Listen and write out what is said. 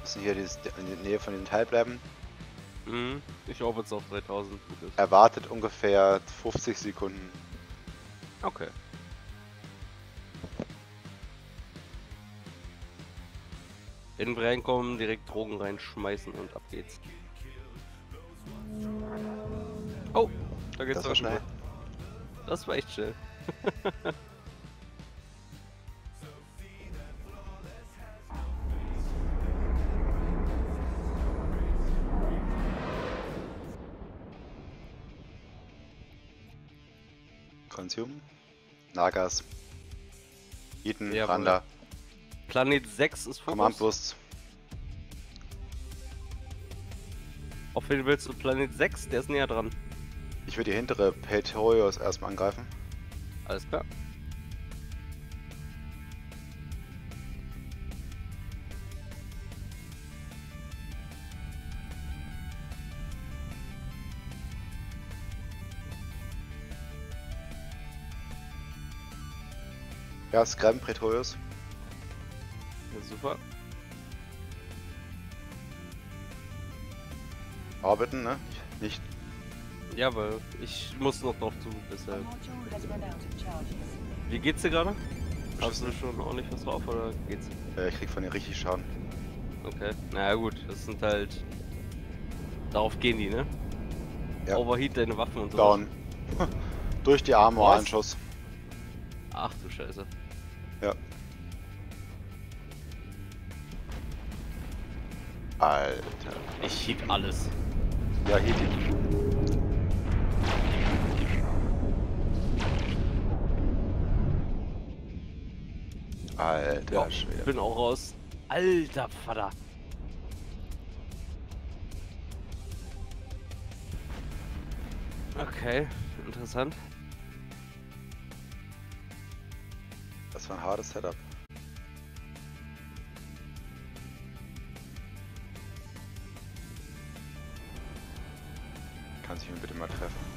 Müssen hier dieses, in der Nähe von dem Teil bleiben. Mhm. Ich hoffe jetzt auf 3000. gut ist. Erwartet ungefähr 50 Sekunden. Okay. In reinkommen, direkt Drogen reinschmeißen und ab geht's. Oh, da geht's Das war aber schnell. Das war echt schnell. Consume. Nagas. Eden, Jawohl. Randa. Planet 6 ist Fokus. Command Boost. Auf wen willst du? Planet 6? Der ist näher dran. Ich würde die hintere Praetorius erstmal angreifen. Alles klar. Ja, Scram Praetorius. Ja, super. Orbiten, ne? Nicht. Ja, weil ich muss noch drauf zu, deshalb. Wie geht's dir gerade? Hast du schon ordentlich was drauf oder geht's? Äh, ich krieg von dir richtig Schaden. Okay. Naja gut, das sind halt. Darauf gehen die, ne? Ja. Overheat deine Waffen und so. Down. Durch die Armor Was? ein Schuss. Ach du Scheiße. Ja. Alter. Ich hieb alles. Ja, hier die. Alter Ja, Schwede. bin auch raus. Alter Vater. Okay, interessant. War ein hartes Setup. Kannst du mich bitte mal treffen?